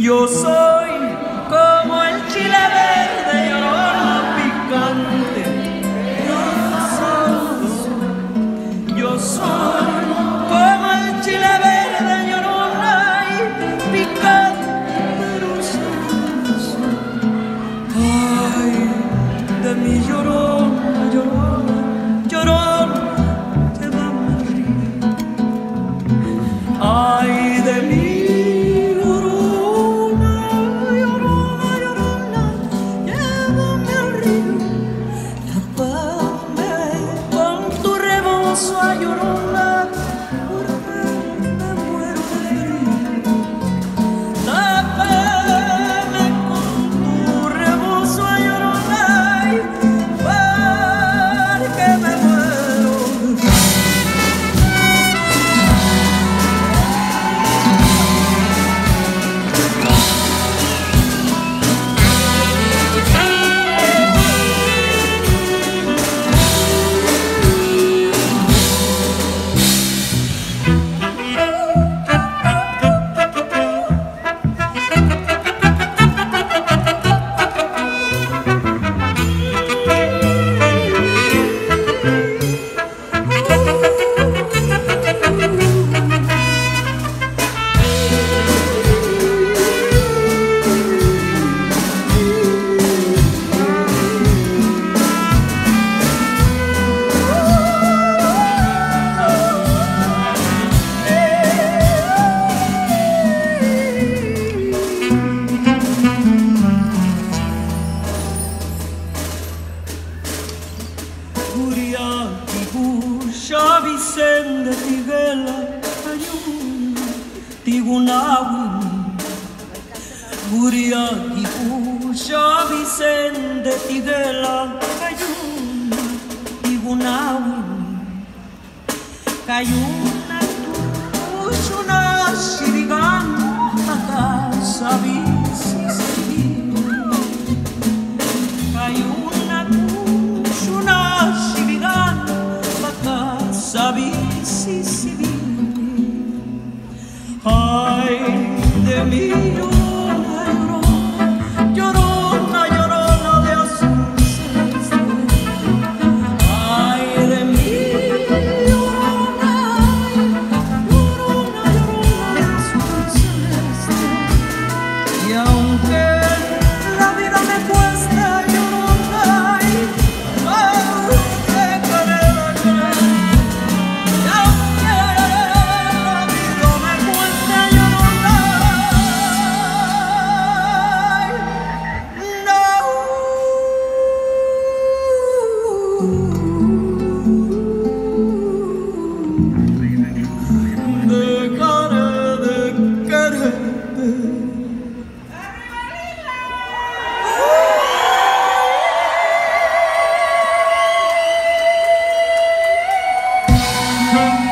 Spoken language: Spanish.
Yo soy como el chile verde llorón picante. Yo soy como el chile verde llorona y picante. Ay, de mi llorona, llorona, llorona, llévame al río. Ay, Furia ti busha vicende ti vela ayun ti gunawin Furia ti busha vicende ti vela ti gunawin Cayun me. Welcome.